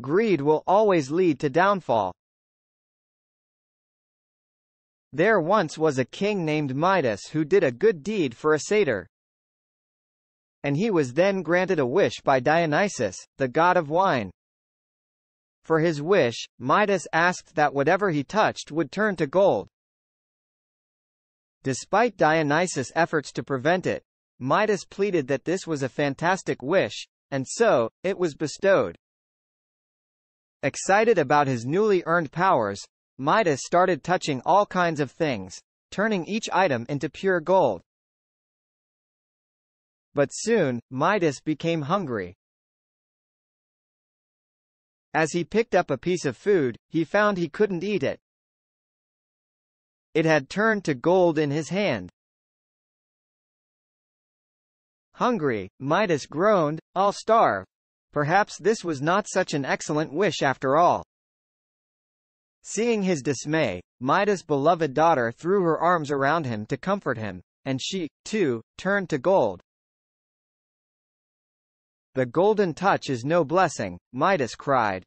greed will always lead to downfall. There once was a king named Midas who did a good deed for a satyr. And he was then granted a wish by Dionysus, the god of wine. For his wish, Midas asked that whatever he touched would turn to gold. Despite Dionysus' efforts to prevent it, Midas pleaded that this was a fantastic wish, and so, it was bestowed. Excited about his newly earned powers, Midas started touching all kinds of things, turning each item into pure gold. But soon, Midas became hungry. As he picked up a piece of food, he found he couldn't eat it. It had turned to gold in his hand. Hungry, Midas groaned, I'll starve. Perhaps this was not such an excellent wish after all. Seeing his dismay, Midas' beloved daughter threw her arms around him to comfort him, and she, too, turned to gold. The golden touch is no blessing, Midas cried.